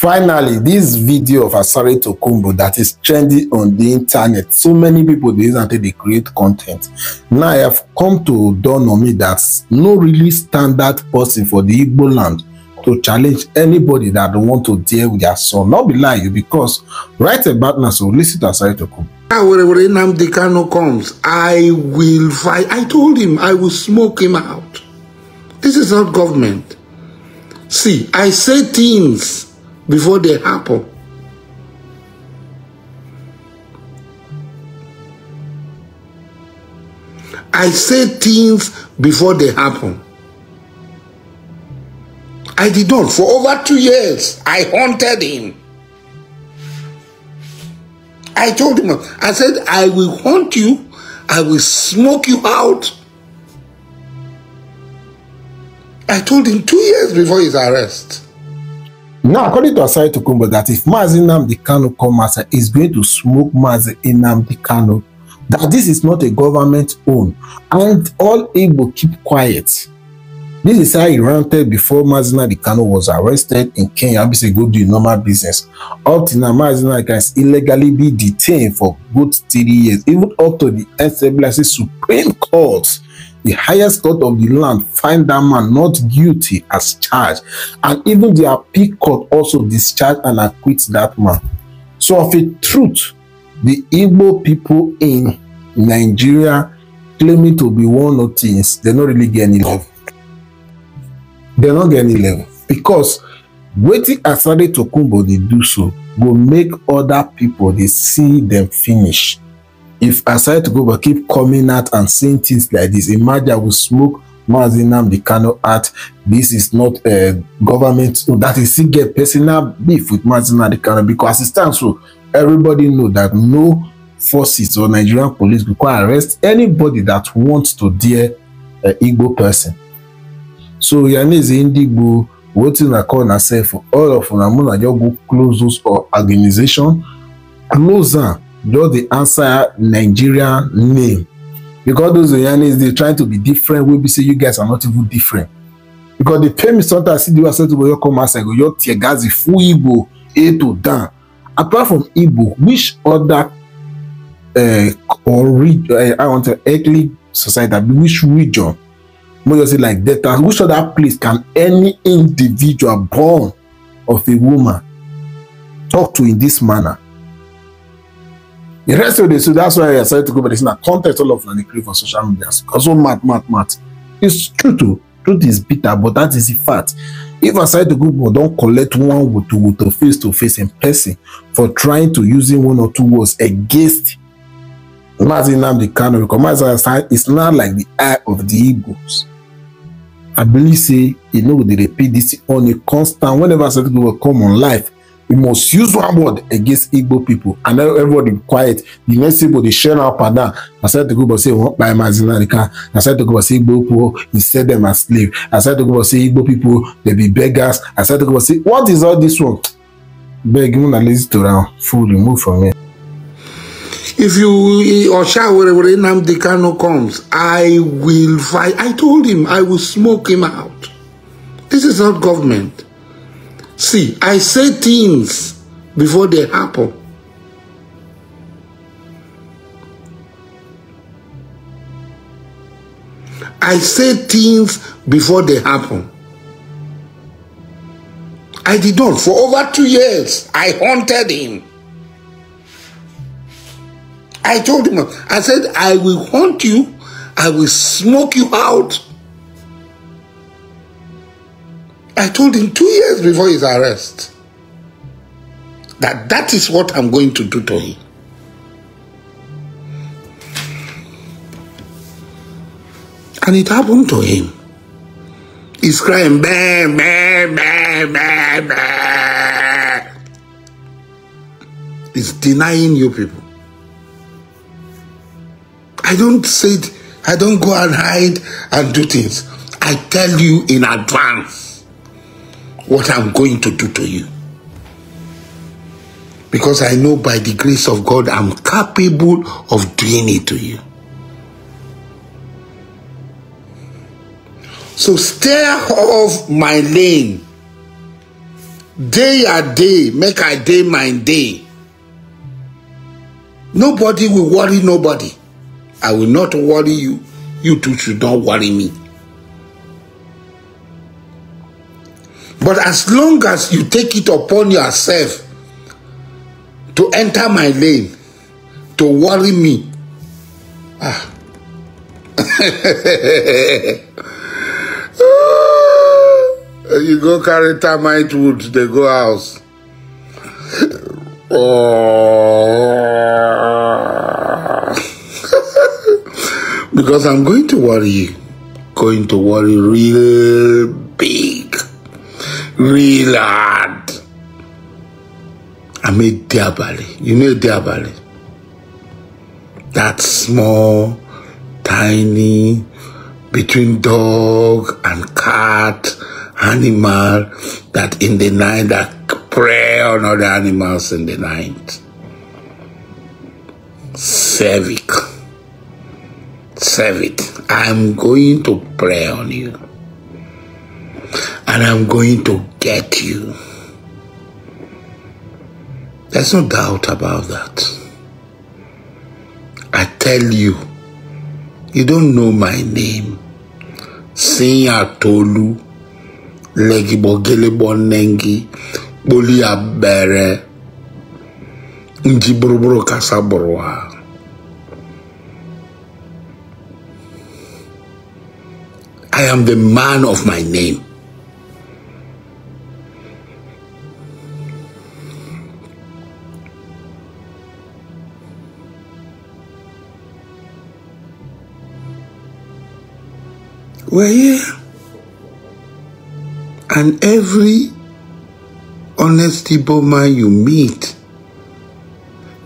Finally, this video of Asare Tokumbo that is trending on the internet, so many people they use they create content. Now I have come to dawn on me that no really standard person for the Igbo land to challenge anybody that want to deal with their son. Not be lie because right about now, so listen to Asare Tokumbo. Wherever Nnamdi Kanu comes, I will fight. I told him I will smoke him out. This is not government. See, I say things before they happen. I say things before they happen. I did not. For over two years, I haunted him. I told him, I said, I will haunt you, I will smoke you out. I told him two years before his arrest. Now, according to Asari Tokumbo, that if Mazi Nnamdi Kanu comes is going to smoke Mazi Nnamdi Kanu, that this is not a government own, and all Igbo keep quiet. This is how he ranted before Mazi Nnamdi Kanu was arrested in Kenya. Obviously, go do normal business. Up to now, Mazi Nnamdi can illegally be detained for good three years, even up to the NCAA Supreme Court the highest court of the land find that man not guilty as charged and even the appeal court also discharge and acquit that man. So of a truth the igbo people in nigeria claiming to be one of things they not really get any level they not get any level because wetin asade tokunbo dey do so go make other people dey see them finish if Asai to go but keep coming out and saying things like this, imagine I will smoke Mazinam the Kano Act. This is not a uh, government. That is still get personal beef with Mazinam the Kano because it stands so everybody know that no forces or Nigerian police will arrest anybody that wants to dare an Igbo person. So Yaneze Indigbo, wetin I call myself all of una muna just go close those organization, close am just the answer Nigeria name. Because those Oyanis they trying to be different. Wey be say you guys are not even different. Because the pay me sometimes see the way I to your come outside go your tear gas the full Igbo A to down apart from Igbo which other uh, or uh, I want to ethnic society which region? More say like that which other place can any individual born of a woman talk to in this manner The rest of the so that's why I decided to go by this now context all of them create for social media because so mad, mad, mad. It's true to truth is bitter, but that is the fact. If I decide to go but don't collect one with to with face to face in person for trying to using one or two words against Mazi Nnamdi Kanu because Mazi is not like the eye of the Igbos. I believe say you know they repeat this on a constant whenever said to go come on live we must use one word against Igbo people and everybody be quiet the next people dey share up and down I said to go but say wọn pa ẹma zinarika I said to go but say Igbo people he sell them as slave I said to go but say Igbo people they be beggars I said to go but say what is all this one beg una lazy to am full remove from here. If you Osha wherever Nnamdi Kanu comes, I will fight. I told him I will smoke him out. This is not government. See, I say things before they happen. I say things before they happen. I did not. For over two years, I haunted him. I told him, I said, I will haunt you, I will smoke you out, I told him two years before his arrest that that is what I'm going to do to him. And it happened to him. He's crying, bah, bah, bah, bah, bah. He's denying you people. I don't say, it, I don't go and hide and do things. I tell you in advance what I'm going to do to you. Because I know by the grace of God, I'm capable of doing it to you. So stay off my lane. day a day make i day my day nobody will worry nobody i will not worry you you too should not worry me but as long as you take it upon yourself to enter my lane to worry me ah. You go carry termite wood dey go house. Because i'm going to worry you. Going to worry real big real hard i'm a diabali you know diabali that small tiny between dog and cat animal that in the night that prey on other animals in the night. Serve it. Serve it. I'm going to prey on you. And I'm going to get you. There's no doubt about that. I tell you, you don't know my name. Sinyatolu Legibogele Nengi Boli Abere Njiburuburu Kasaburwa. I am the man of my name. We're here. And every honest Igbo man you meet,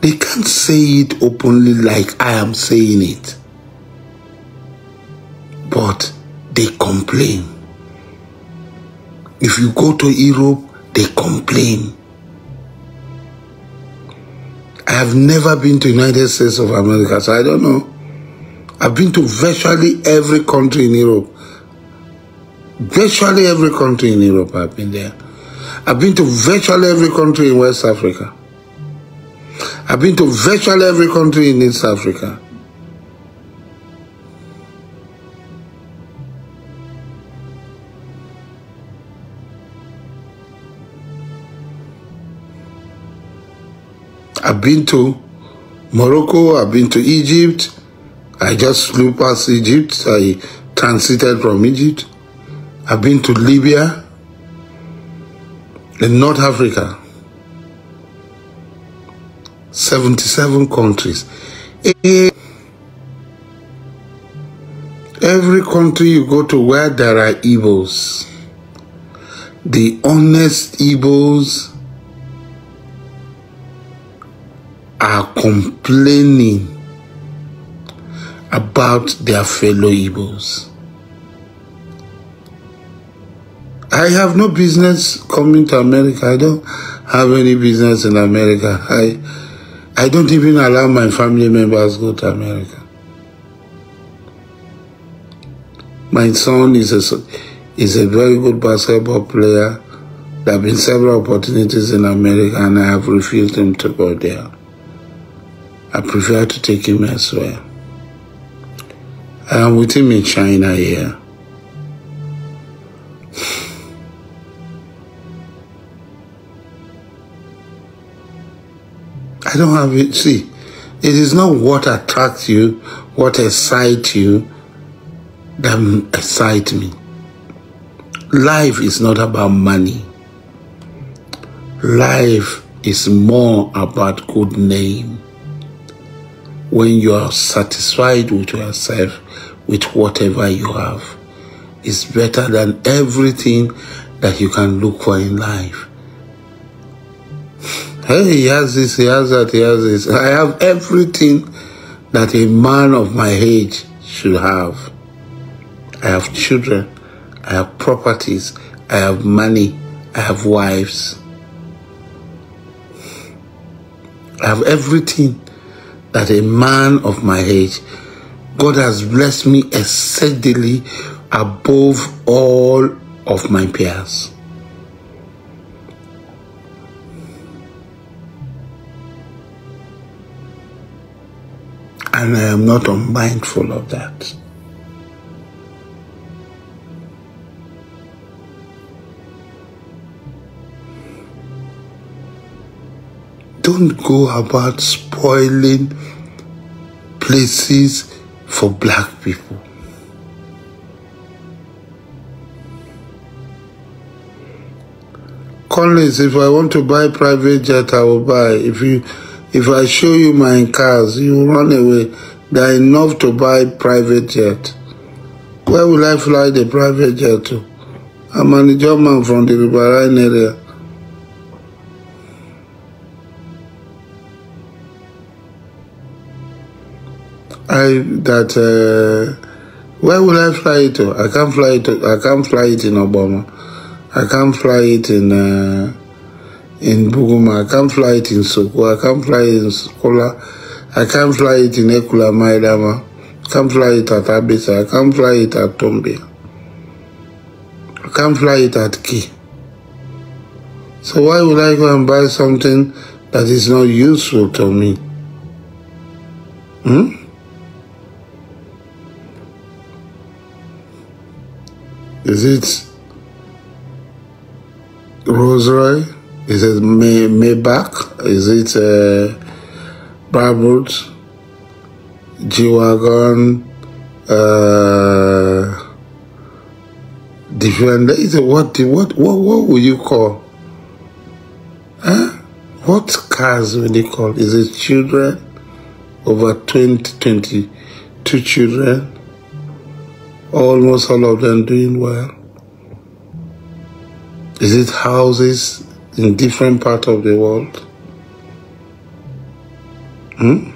they can't say it openly like I am saying it. But they complain. If you go to Europe, they complain. I have never been to United States of America, so I don't know. I've been to virtually every country in Europe. Virtually every country in Europe, I've been there. I've been to virtually every country in West Africa. I've been to virtually every country in East Africa. I've been to Morocco, I've been to Egypt. I just flew past Egypt. I transited from Egypt. I've been to Libya, in North Africa, 77 countries. Eh, every country you go to where there are evils, the honest evils are complaining about their fellow evils. I have no business coming to America. I don't have any business in America. I I don't even allow my family members go to America. My son is a is a very good basketball player. There have been several opportunities in America and I have refused him to go there. I prefer to take him elsewhere. With him in China here. I don't have it. See, it is not what attracts you, what excites you that excites me. Life is not about money. Life is more about good name. When you are satisfied with yourself, with whatever you have, it's better than everything that you can look for in life. Hey, he has this, he has that, he has this. I have everything that a man of my age should have. I have children, I have properties, I have money, I have wives. I have everything that a man of my age, God has blessed me exceedingly above all of my peers. And I am not unmindful of that. Don't go about spoiling places for black people. Collins, if I want to buy private jet, I will buy. If you, if I show you my cars, you run away. They're enough to buy private jet. Where will I fly the private jet to? I'm a German from the Riverine area. I that uh, where will I fly it to? I can't fly it. To, I can't fly it in Obama. I can't fly it in uh, in Buguma. I can't fly it in Soko. I can't fly it in Skola. I can't fly it in Ekula Maidama. I can't fly it at Abisa. I can't fly it at Tombe. I can't fly it at Ki. So why would I go and buy something that is not useful to me? Hmm? Is it Rosary? Is it May Maybach? Is it uh, Brabant? G-Wagon? Uh, Defender? Is it what, what, what, what would you call? Huh? What cars will they call? Is it children? Over 20, 22 children? Almost all of them doing well. Is it houses in different parts of the world? Hmm?